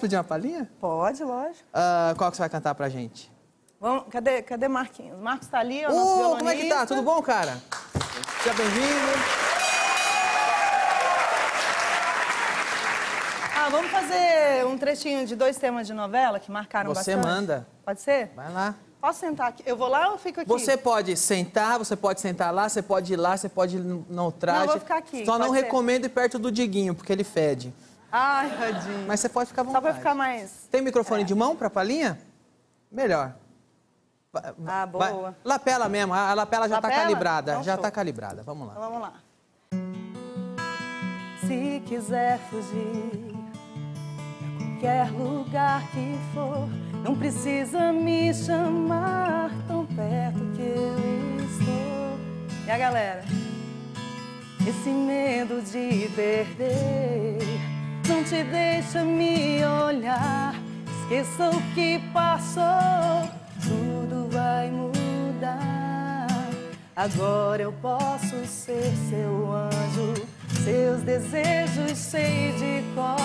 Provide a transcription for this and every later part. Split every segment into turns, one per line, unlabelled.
pedir uma palhinha?
Pode, lógico.
Uh, qual que você vai cantar pra gente?
Vamos, cadê, cadê Marquinhos? Marcos tá ali, o
uh,
nosso
como é que tá? Tudo bom, cara? Seja bem-vindo.
Ah, vamos fazer um trechinho de dois temas de novela que marcaram
Você
bastante?
Você manda.
Pode ser?
Vai lá.
Posso sentar aqui? Eu vou lá ou fico aqui?
Você pode sentar, você pode sentar lá, você pode ir lá, você pode ir no traje.
Não, vou ficar aqui.
Só não
ser?
recomendo ir perto do Diguinho, porque ele fede.
Ai, tadinho.
Mas você pode ficar à vontade.
Só pra ficar mais...
Tem microfone é. de mão pra palhinha? Melhor.
Ah, boa. Vai.
Lapela mesmo, a lapela já
lapela?
tá calibrada.
Então,
já
show.
tá calibrada. Vamos lá.
Então, vamos lá. Se quiser fugir qualquer lugar que for, não precisa me chamar tão perto que eu estou. E a galera? Esse medo de perder não te deixa me olhar. Esqueça o que passou, tudo vai mudar. Agora eu posso ser seu anjo, seus desejos sei de cor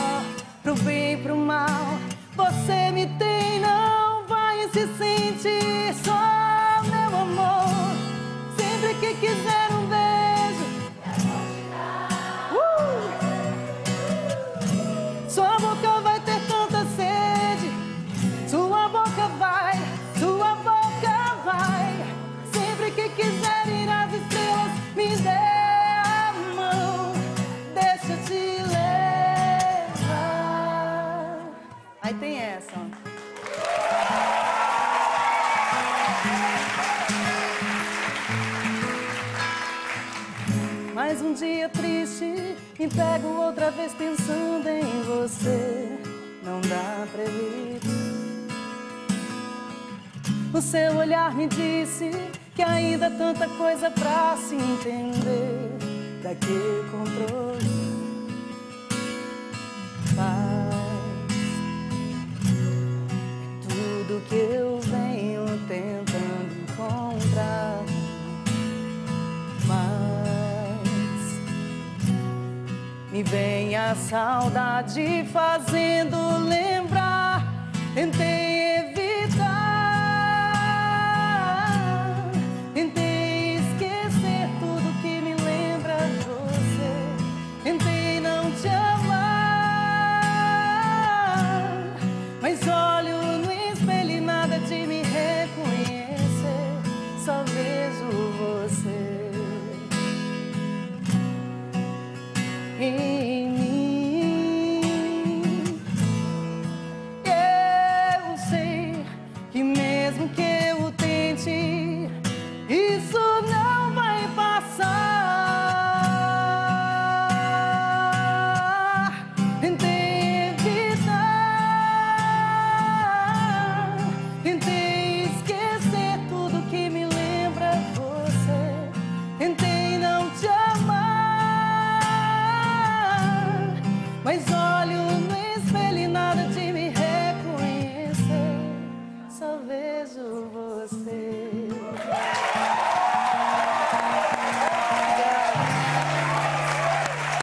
pro bem e pro mal. Você me tem, não vai se sentir só, meu amor. Sempre que quiser Aí tem essa, ó. Mais um dia triste, me pego outra vez pensando em você. Não dá pra evitar. O seu olhar me disse que ainda há tanta coisa pra se entender. Daquele controle me vem a saudade fazendo lembrar. Tentei